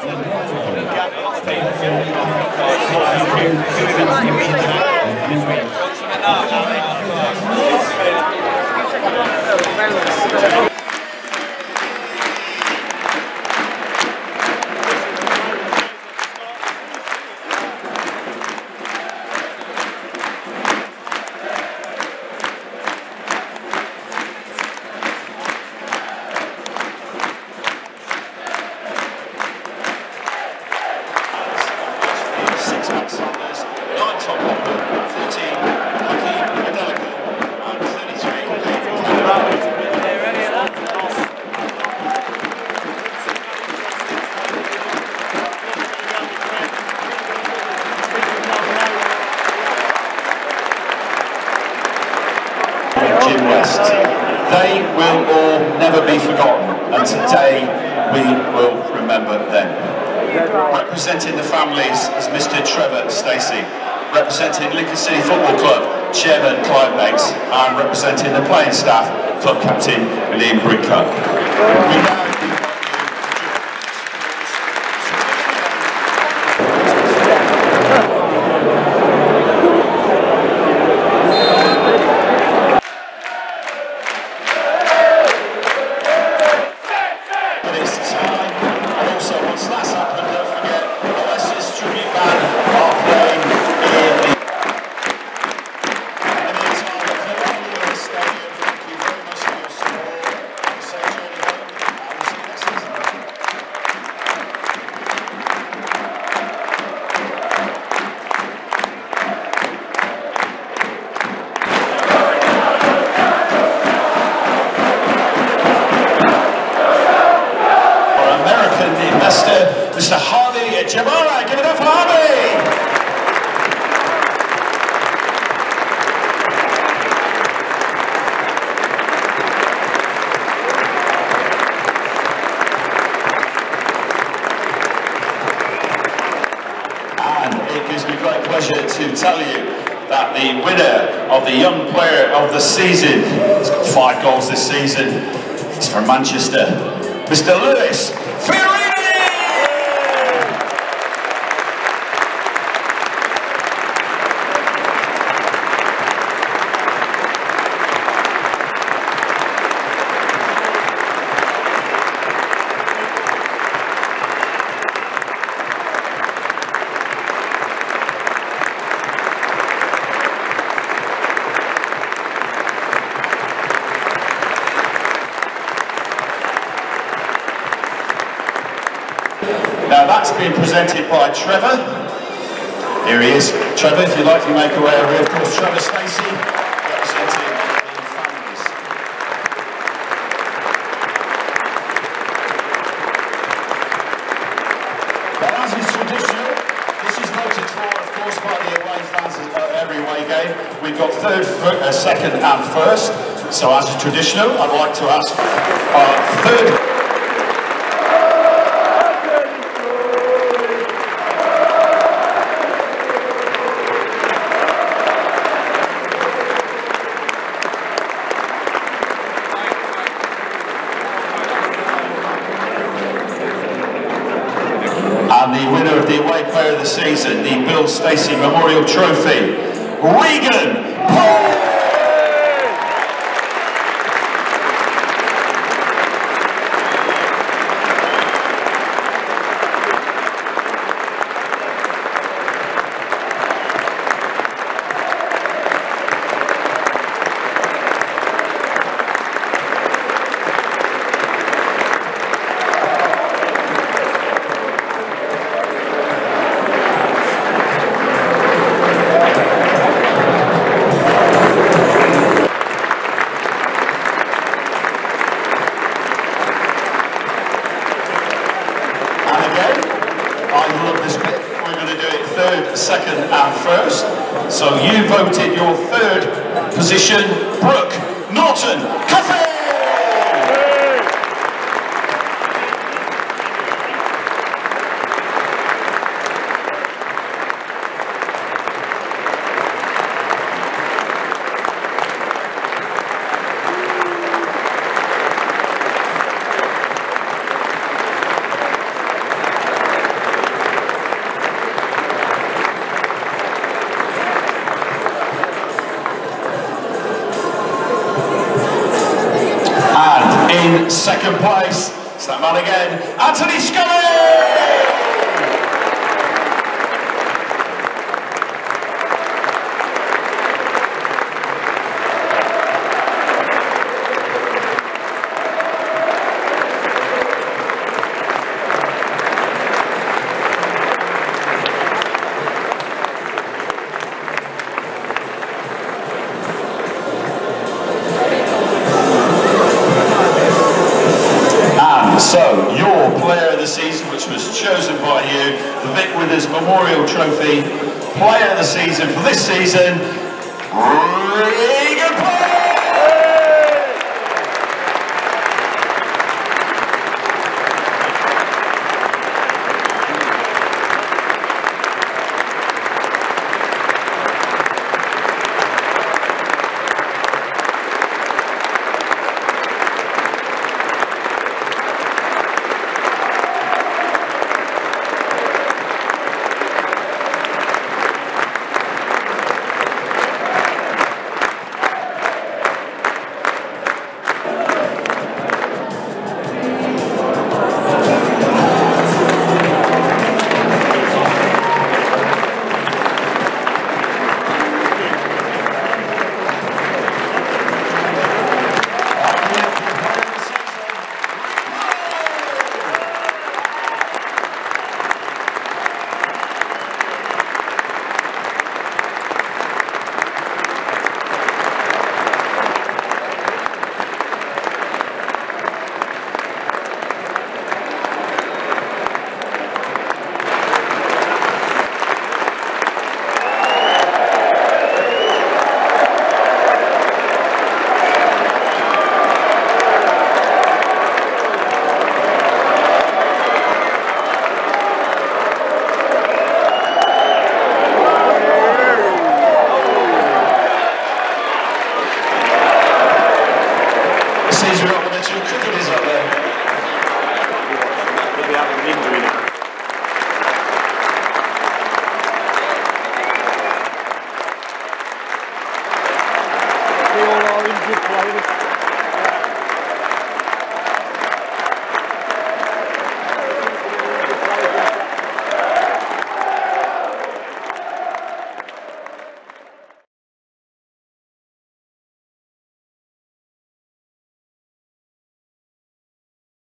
six Max Sanders, nine Tom Hopper, 14 Hakeeb Adelakun, and 33 Hayden Cameron. Jim West. They will all never be forgotten, and today we will remember them. Representing the families is Mr. Trevor Stacey. Representing Lincoln City Football Club, Chairman Clive Nates, and representing the playing staff, Club Captain Liam Bridcutt. American Mr. Harvey Jamara. Give it up for Harvey! And it gives me great pleasure to tell you that the winner of the Young Player of the Season, he's got five goals this season, is from Manchester, Mr. Lewis Fiorini! Now that's been presented by Trevor. Here he is. Trevor, if you'd like to make your way over here, of course, Trevor Stacey, as is traditional, this is voted for, of course, by the away fans every game. We've got third, uh, second, and first. So, as is traditional, I'd like to ask our third. And the away player of the season, the Bill Stacey Memorial Trophy, Regan third, second, and first. So you voted your third position, Brooke Norton Coffee! Second place, it's that man again, Anthony Scully! So, your player of the season, which was chosen by you, the Vic Withers Memorial Trophy, player of the season for this season, Regan Poole!